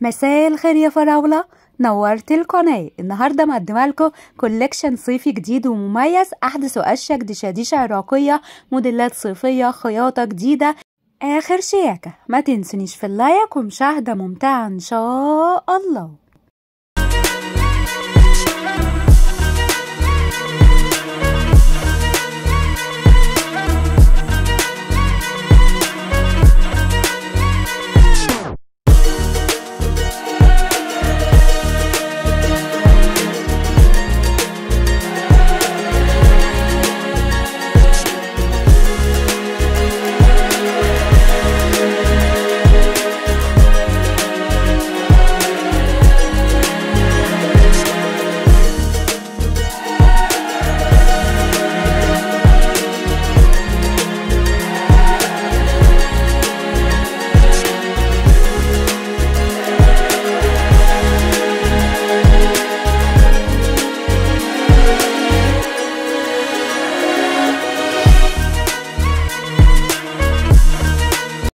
مساء الخير يا فراولة. نورت القناة. النهاردة مقدمة لكم collection صيفي جديد ومميز. أحدث وأشيك دشاديشة عراقية موديلات صيفية خياطة جديدة. آخر شياكة. ما تنسونيش في اللايك ومشاهدة ممتعة إن شاء الله.